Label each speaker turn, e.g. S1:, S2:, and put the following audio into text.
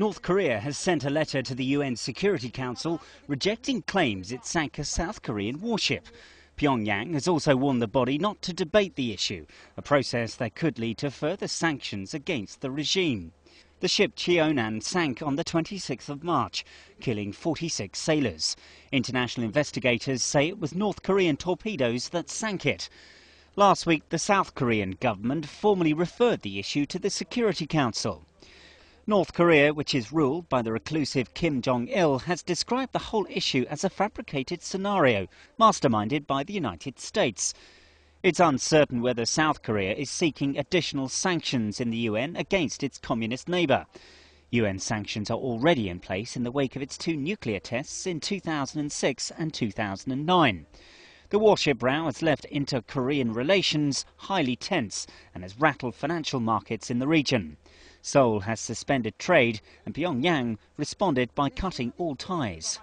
S1: North Korea has sent a letter to the UN Security Council rejecting claims it sank a South Korean warship. Pyongyang has also warned the body not to debate the issue, a process that could lead to further sanctions against the regime. The ship Cheonan sank on the 26th of March, killing 46 sailors. International investigators say it was North Korean torpedoes that sank it. Last week, the South Korean government formally referred the issue to the Security Council. North Korea, which is ruled by the reclusive Kim Jong il, has described the whole issue as a fabricated scenario masterminded by the United States. It's uncertain whether South Korea is seeking additional sanctions in the UN against its communist neighbour. UN sanctions are already in place in the wake of its two nuclear tests in 2006 and 2009. The warship row has left inter-Korean relations highly tense and has rattled financial markets in the region. Seoul has suspended trade and Pyongyang responded by cutting all ties.